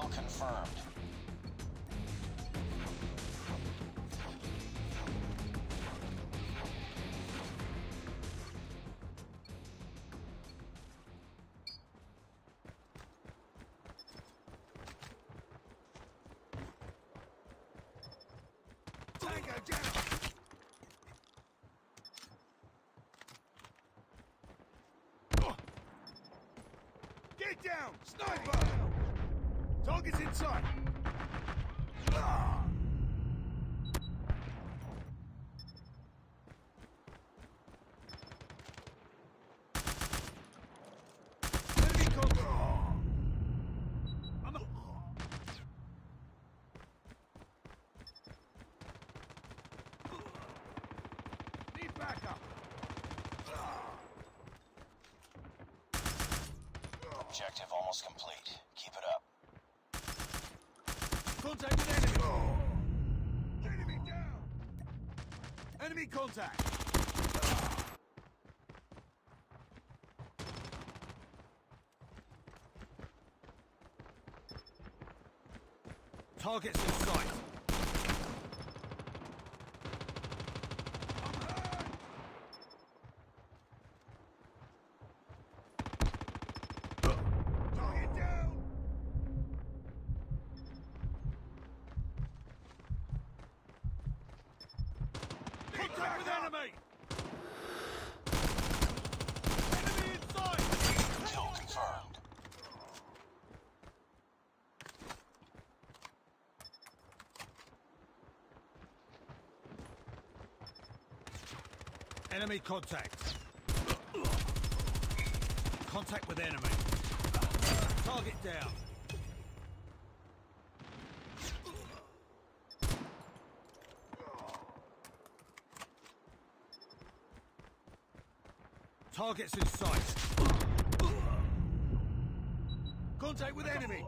confirmed. Get down! Sniper! Target's inside! Objective almost complete. Contact with enemy! Enemy down! Enemy contact! Targets in sight. Contact with enemy! Enemy inside! Kill confirmed. Enemy contact. Contact with enemy. Target down. Targets in sight. Contact with enemy.